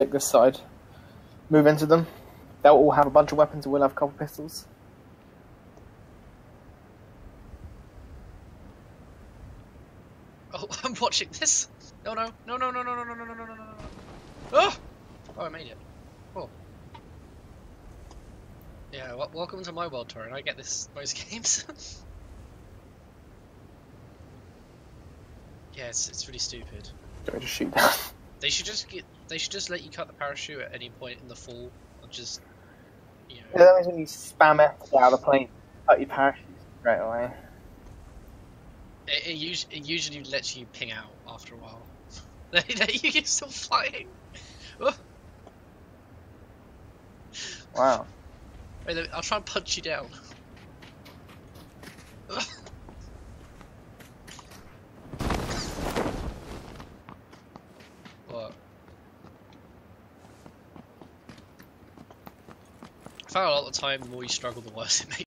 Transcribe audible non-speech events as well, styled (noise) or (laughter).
Take this side. Move into them. They'll all have a bunch of weapons. And we'll have a couple pistols. Oh, I'm watching this. No, no, no, no, no, no, no, no, no, no, no, no, no. Oh! Oh, I made it. Cool. Yeah, welcome to my world tour, and I get this most games. yeah, it's it's really stupid. Go just shoot down. They should just get. They should just let you cut the parachute at any point in the fall, or just, you know. Yeah, that means when you spam it to get out of the plane, cut your parachute straight away. It, it, us- it usually lets you ping out after a while. (laughs) you can still flying. Wow. wait, I'll try and punch you down. I found a lot of the time the more you struggle, the worse it makes.